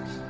answers.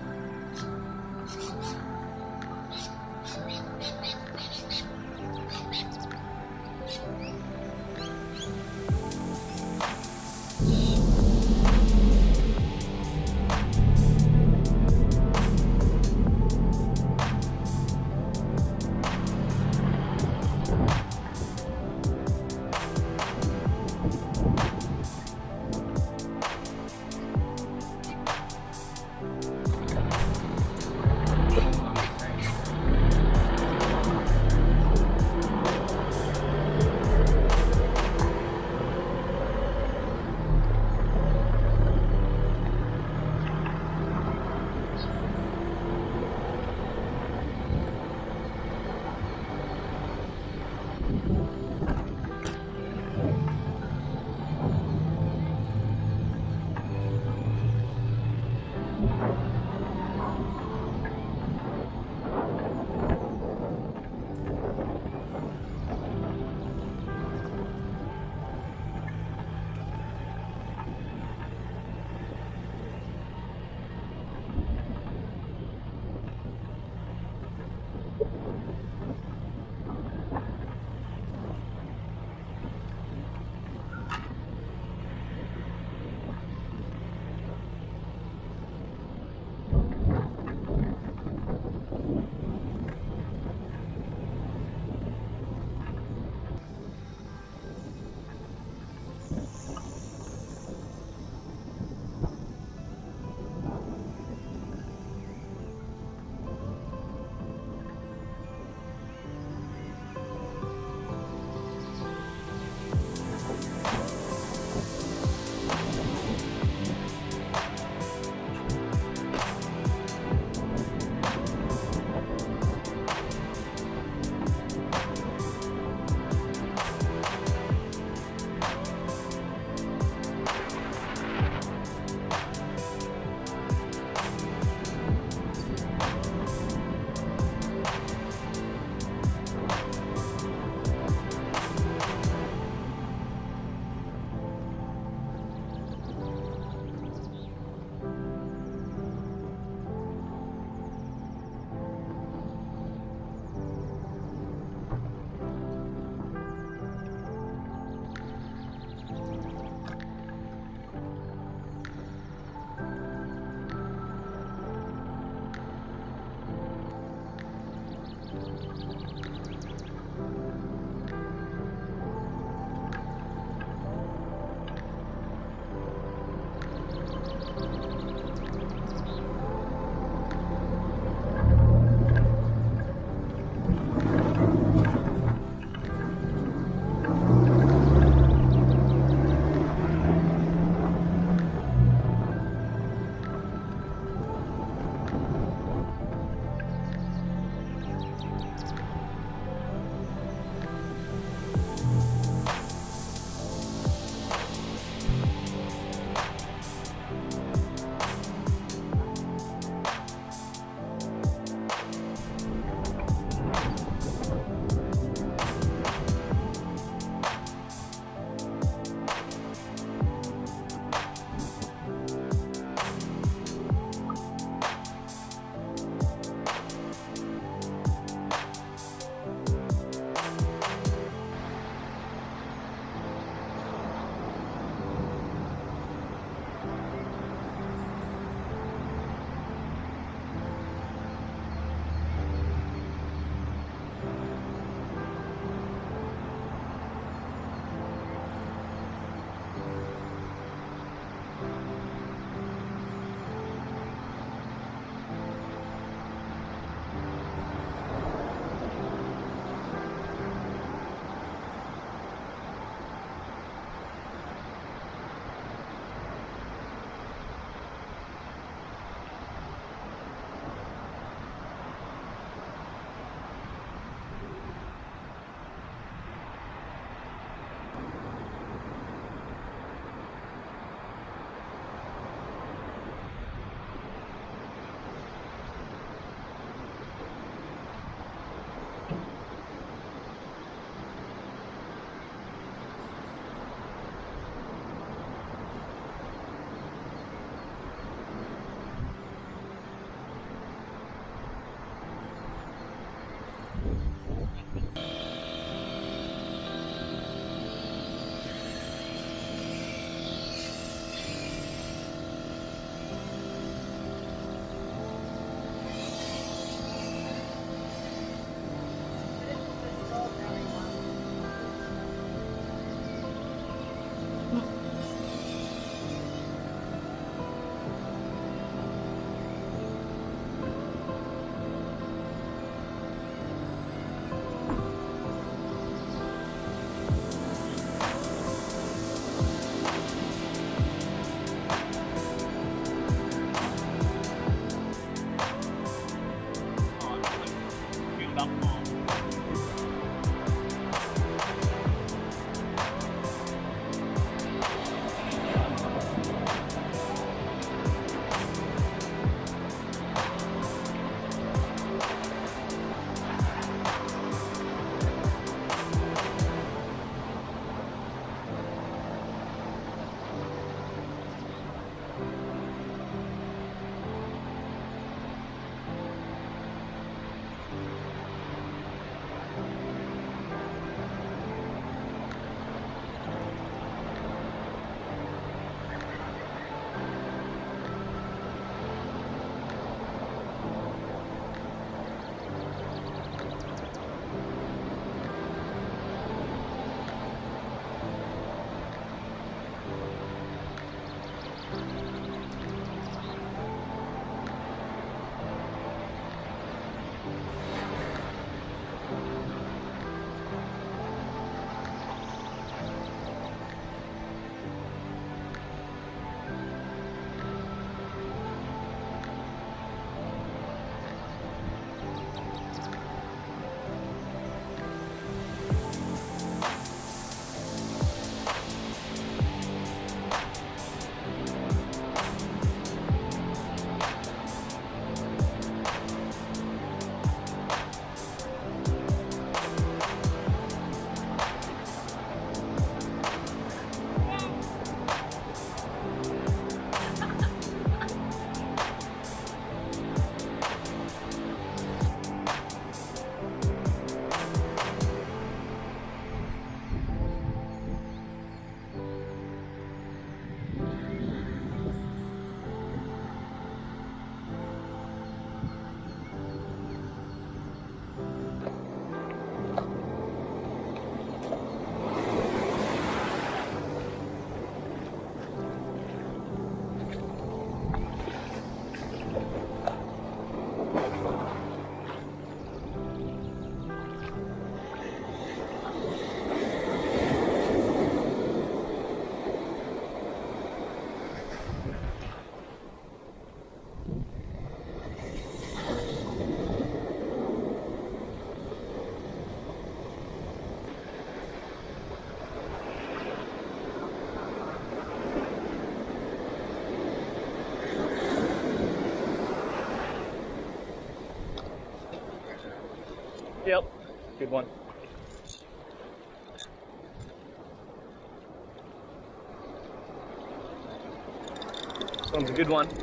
Good one.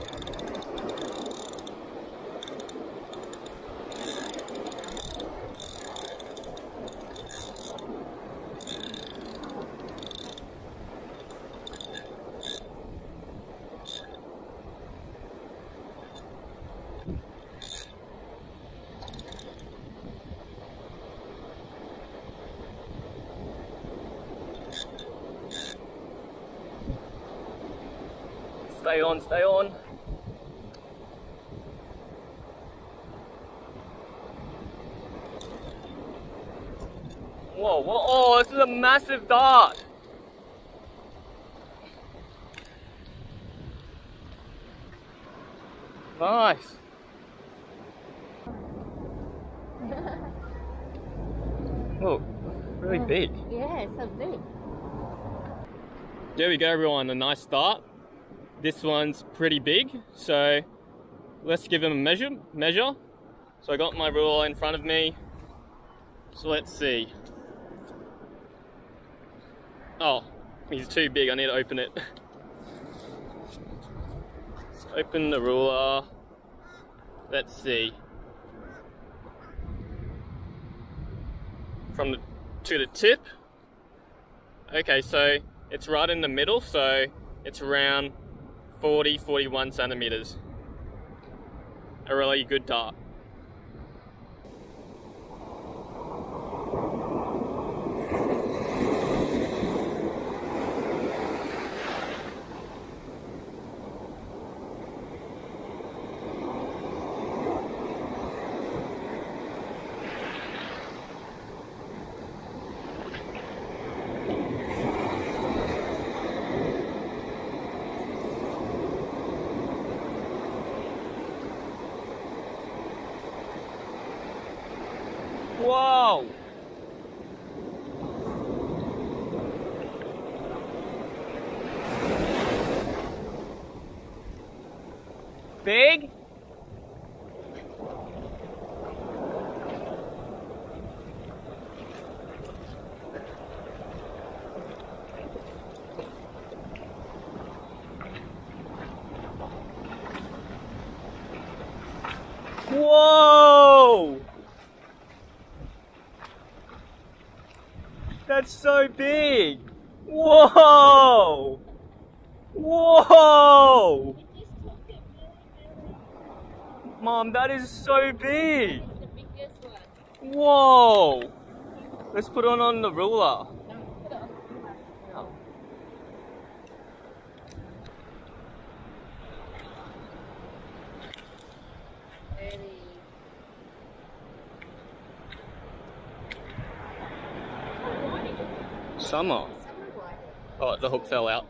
Stay on, stay on. Whoa, whoa, oh, this is a massive dart. Nice. Oh, really big. Yeah, so big. There we go everyone, a nice start. This one's pretty big, so let's give him a measure. measure. So I got my ruler in front of me. So let's see. Oh, he's too big, I need to open it. Let's open the ruler. Let's see. From the to the tip. Okay, so it's right in the middle, so it's around 40, 41 centimeters. A really good dart. Whoa! Big? Whoa! That's so big! Whoa! Whoa! Mom, that is so big! The biggest one. Whoa! Let's put it on the ruler. No, put it on. No. Ready. Summer. Oh, the hook fell out.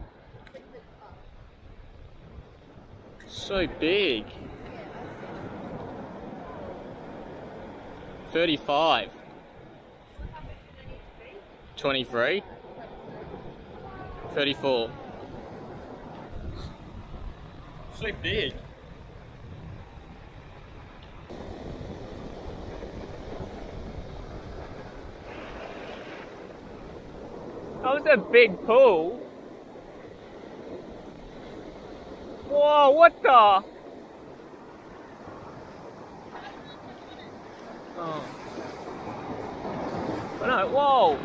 So big. 35. 23. 34. So big. That was a big pool. Whoa, what the? Oh. Oh no, whoa.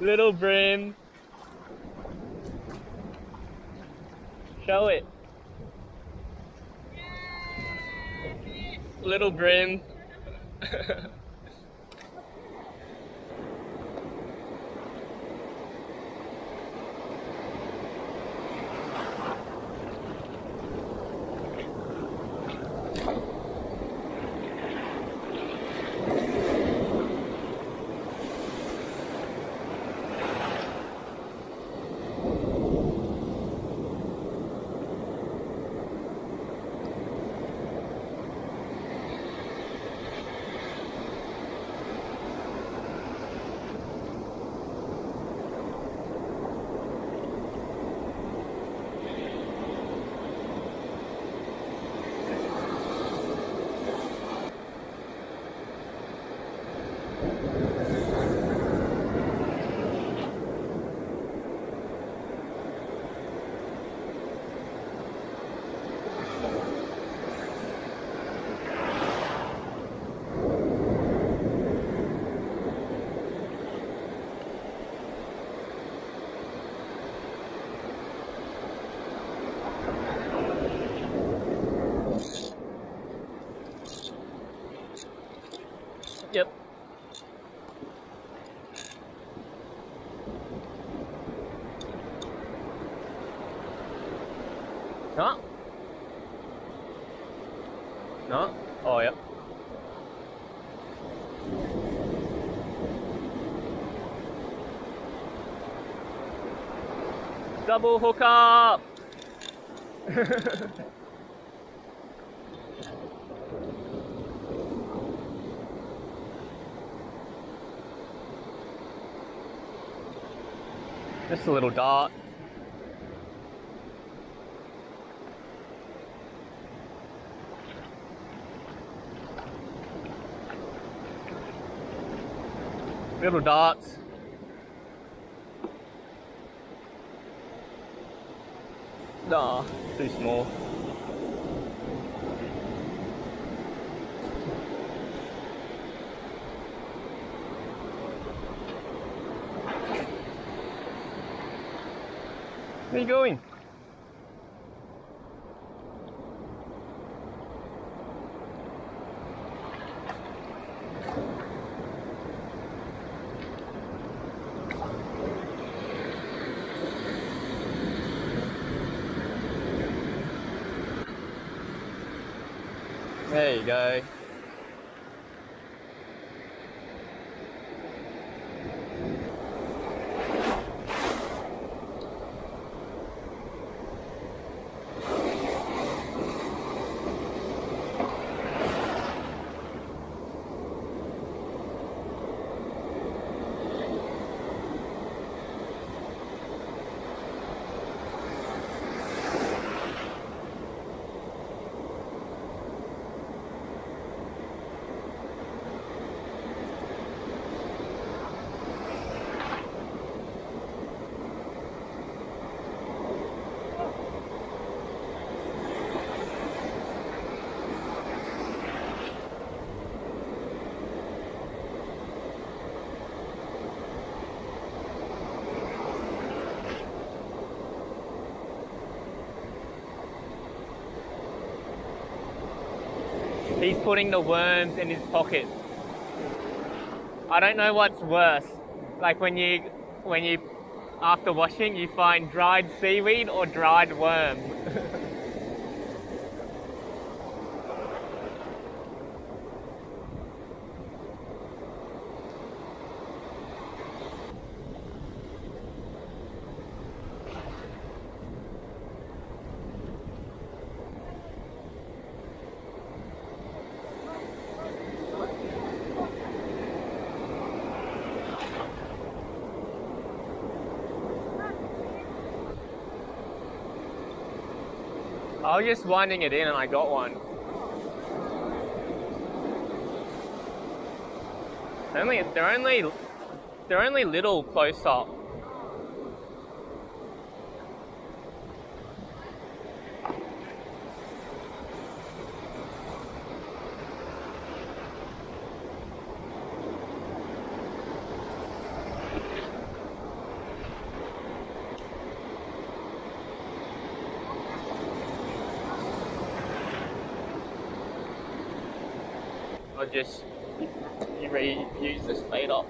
Little bream. Show it. Little bream. Double hook up. Just a little dart. Little darts. Too small. Where are you going? There He's putting the worms in his pocket. I don't know what's worse. Like when you when you after washing you find dried seaweed or dried worms. I was just winding it in and I got one. Only they're only they're only little close up. Just you reuse this later.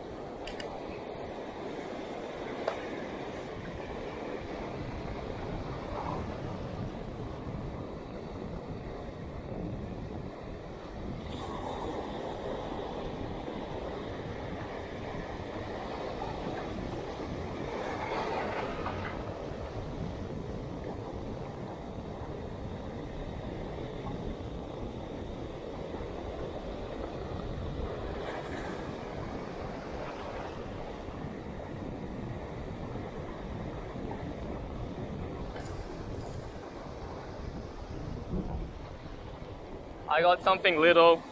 I got something little.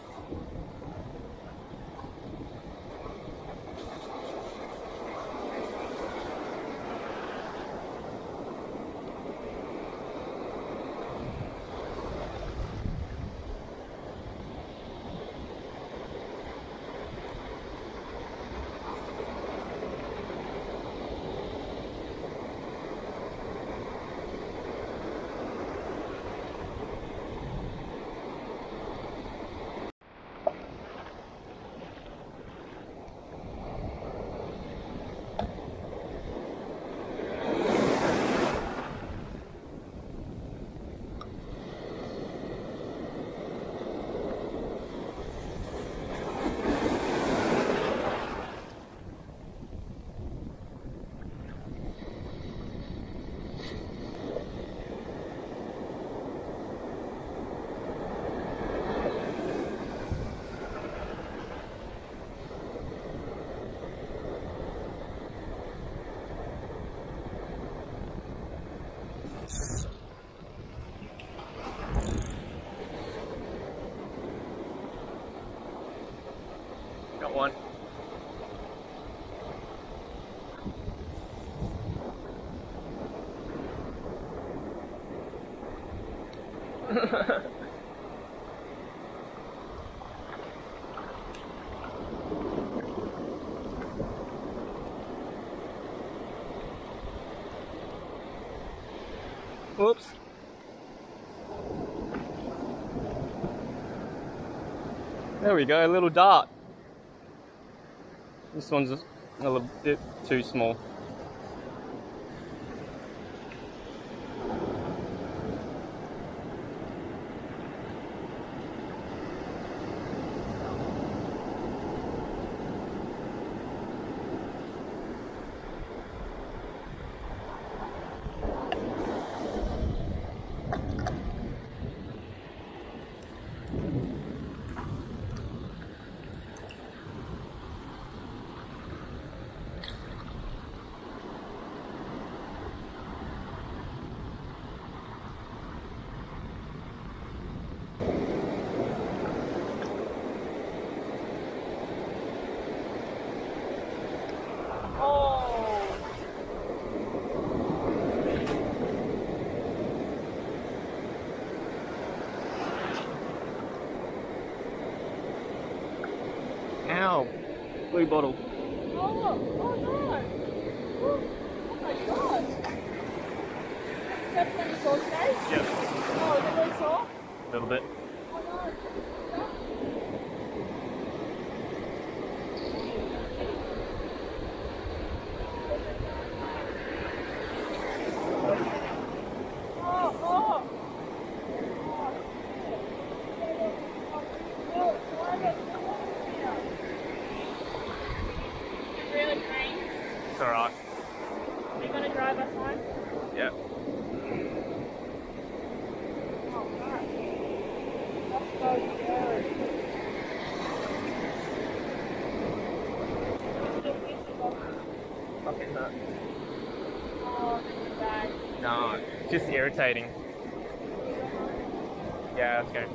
There we go, a little dart. This one's a little bit too small. blue bottle. just irritating. Yeah, okay.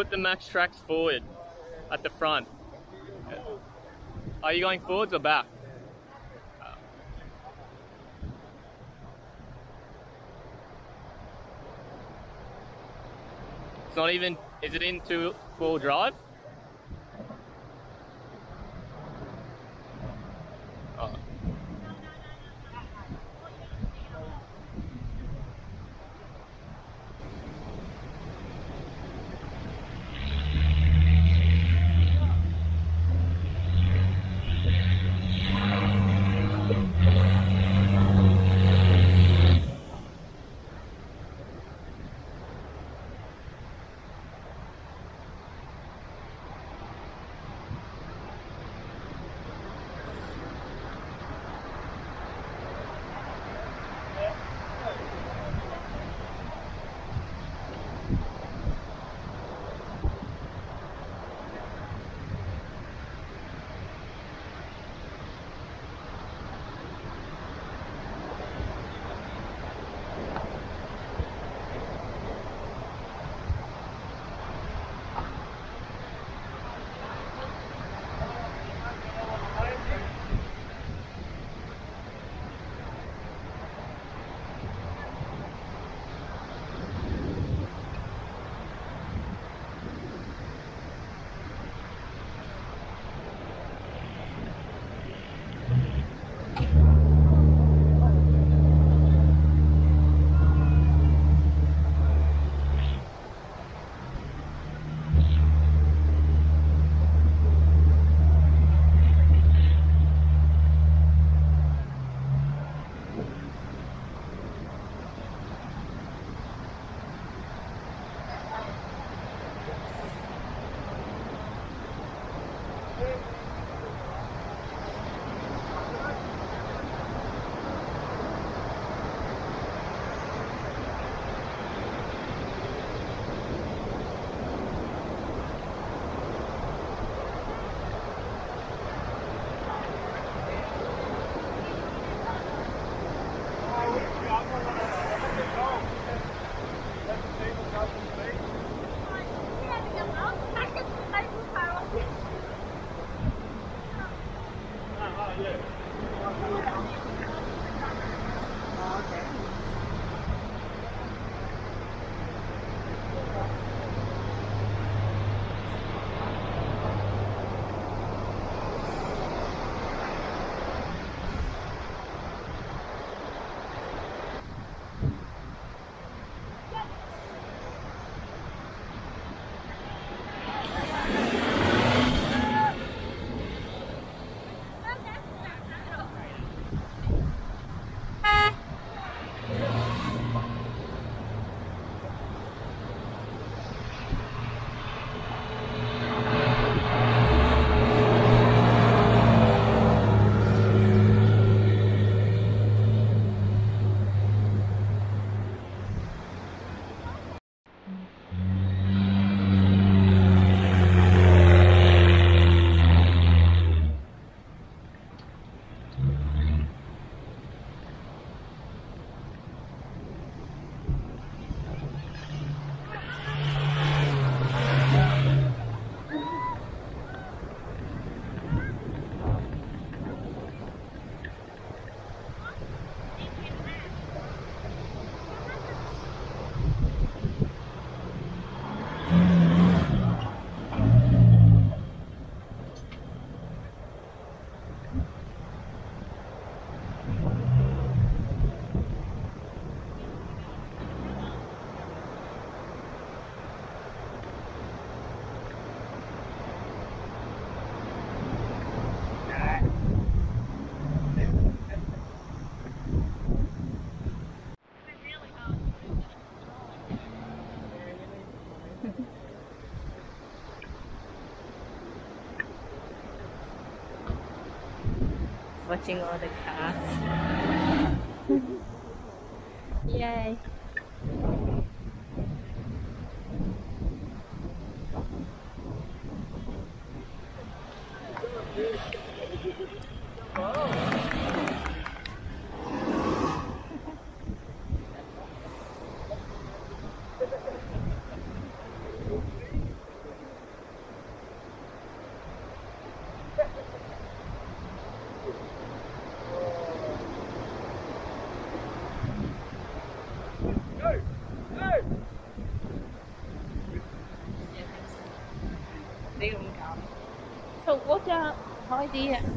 Put the MaxTrax forward at the front. Are you going forwards or back? It's not even. Is it into full drive? yeah. 金额的卡。So what a idea！